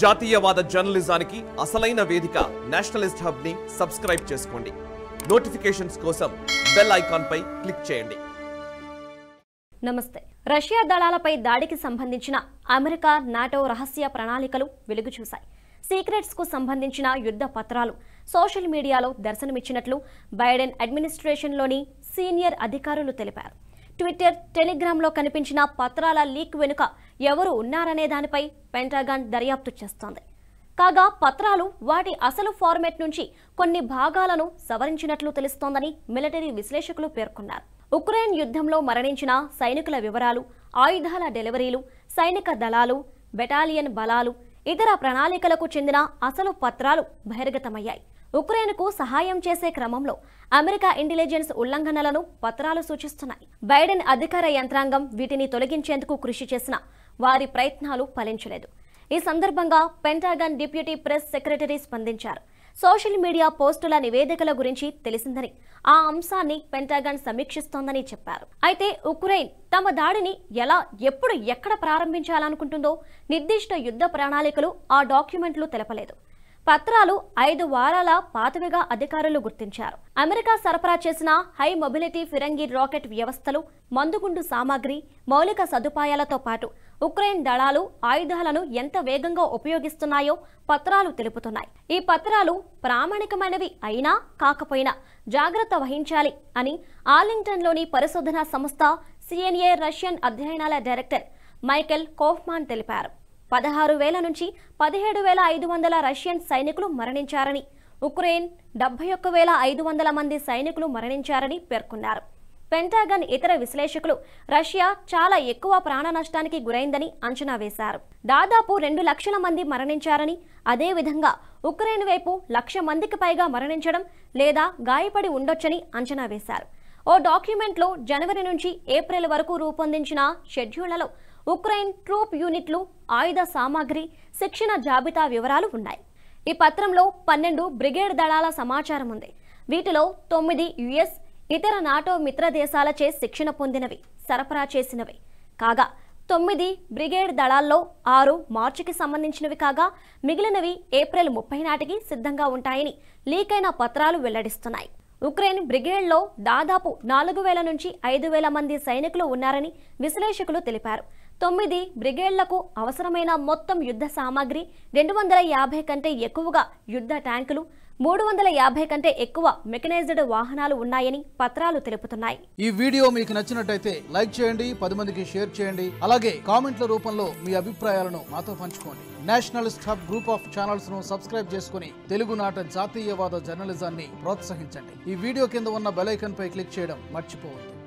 జాతీయవాద జర్నలిజానికి అసలైన వేదిక నేషనలిస్ట్ హబ్ని సబ్స్క్రైబ్ చేసుకోండి. నోటిఫికేషన్స్ కోసం బెల్ ఐకాన్ పై క్లిక్ చేయండి. నమస్తే. రష్యా దళాలపై దాడికి సంబంధించిన అమెరికా నాటో రహస్య ప్రణాళికలు వెలుగు చూశాయి సీక్రెట్స్కు సంబంధించిన యుద్ధ పత్రాలు సోషల్ మీడియాలో దర్శనమిచ్చినట్లు బైడెన్ అడ్మినిస్ట్రేషన్లోని సీనియర్ అధికారులు తెలిపారు. ట్విట్టర్ టెలిగ్రామ్లో కనిపించిన పత్రాల లీక్ వెనుక ఎవరు ఉన్నారనే దానిపై పెంటాగాన్ దర్యాప్తు చేస్తోంది. కాగా పత్రాలు వాటి అసలు ఫార్మెట్ నుంచి కొన్ని భాగాలను సవరించినట్లు తెలుస్తోందని మిలిటరీ విశ్లేషకులు పేర్కొన్నారు. ఉక్రెయిన్ యుద్ధంలో మరణించిన సైనికుల వివరాలు ఆయుధాల డెలివరీలు సైనిక దళాలు బెటాలియన్ బలాలు ఇతర ప్రణాళికలకు చెందిన అసలు పత్రాలు బహిర్గతమయ్యాయి. ఉక్రెయిన్కు సహాయం చేసే క్రమంలో అమెరికా ఇంటెలిజెన్స్ ఉల్లంఘనలను పత్రాలు సూచిస్తున్నాయి. బైడెన్ అధికార యంత్రాంగం వీటిని తొలగించేందుకు కృషి చేసిన వారి ప్రయత్నాలు ఫలించలేదు. ఈ సందర్భంగా పెంటాగన్ డిప్యూటీ ప్రెస్ సెక్రటరీ స్పందించారు. సోషల్ మీడియా పోస్టుల నివేదికల గురించి తెలిసిందని ఆ అంశాన్ని పెంటాగన్ సమీక్షిస్తోందని చెప్పారు. అయితే ఉక్రెయిన్ తమ దాడిని ఎలా ఎప్పుడు ఎక్కడ ప్రారంభించాలనుకుంటుందో నిర్దిష్ట యుద్ధ ప్రణాళికలు ఆ డాక్యుమెంట్లు తెలపలేదు. పత్రాలు ఐదు వారాల పాతవిగా అధికారులు గుర్తించారు. అమెరికా సరఫరా చేసిన హై మొబిలిటీ ఫిరంగి రాకెట్ వ్యవస్థలు మందుగుండు సామాగ్రి మౌలిక సదుపాయాలతో పాటు ఉక్రెయిన్ దళాలు ఆయుధాలను ఎంత వేగంగా ఉపయోగిస్తున్నాయో పత్రాలు తెలుపుతున్నాయి. ఈ పత్రాలు ప్రామాణికమైనవి అయినా కాకపోయినా జాగ్రత్త వహించాలి అని ఆర్లింగ్టన్లోని పరిశోధనా సంస్థ సిఎన్ఏ రష్యన్ అధ్యయనాల డైరెక్టర్ మైకెల్ కోఫ్మాన్ తెలిపారు. పదహారు వేల నుంచి పదిహేడు వేల ఐదు వందల రష్యన్ సైనికులు మరణించారని ఉక్రెయిన్ డెబ్బై ఒక్క వేల ఐదు వందల మంది సైనికులు మరణించారని పేర్కొన్నారు. పెంటాగన్ ఇతర విశ్లేషకులు రష్యా చాలా ఎక్కువ ప్రాణ నష్టానికి గురైందని అంచనా వేశారు. దాదాపు రెండు లక్షల మంది మరణించారని అదేవిధంగా ఉక్రెయిన్ వైపు లక్ష మందికి పైగా మరణించడం లేదా గాయపడి ఉండొచ్చని అంచనా వేశారు. ఓ డాక్యుమెంట్లో జనవరి నుంచి ఏప్రిల్ వరకు రూపొందించిన షెడ్యూళ్ళలో ఉక్రెయిన్ ట్రూప్ యూనిట్లు ఆయుధ సామాగ్రి శిక్షణ జాబితా వివరాలు ఉన్నాయి. ఈ పత్రంలో పన్నెండు బ్రిగేడ్ దళాల సమాచారం ఉంది. వీటిలో తొమ్మిది యుఎస్ ఇతర నాటో మిత్ర దేశాలచే శిక్షణ పొందినవి సరఫరా చేసినవి. కాగా తొమ్మిది బ్రిగేడ్ దళాల్లో ఆరు మార్చికి సంబంధించినవి కాగా మిగిలినవి ఏప్రిల్ ముప్పై నాటికి సిద్ధంగా ఉంటాయని లీకైన పత్రాలు వెల్లడిస్తున్నాయి. ఉక్రెయిన్ బ్రిగేడ్లో దాదాపు నాలుగు వేల నుంచి ఐదు వేల మంది సైనికులు ఉన్నారని విశ్లేషకులు తెలిపారు. తొమ్మిది బ్రిగేడ్లకు అవసరమైన మొత్తం యుద్ధ సామాగ్రి రెండు వందల యాభై కంటే ఎక్కువగా యుద్ధ ట్యాంకులు మూడు వందల యాభై కంటే ఎక్కువ మెకనైజ్డ్ వాహనాలు ఉన్నాయని పత్రాలు తెలుపుతున్నాయి. ఈ వీడియో మీకు నచ్చినట్టయితే లైక్ చేయండి పది మందికి షేర్ చేయండి అలాగే కామెంట్ల రూపంలో మీ అభిప్రాయాలను మాతో పంచుకోండి. నేషనలిస్ట్ స్టాఫ్ గ్రూప్ ఆఫ్ ఛానల్స్ను సబ్స్క్రైబ్ చేసుకుని తెలుగునాట జాతీయవాద జర్నలిజాన్ని ప్రోత్సహించండి. ఈ వీడియో కింద ఉన్న బెలైకన్ పై క్లిక్ చేయడం మర్చిపోవద్దు.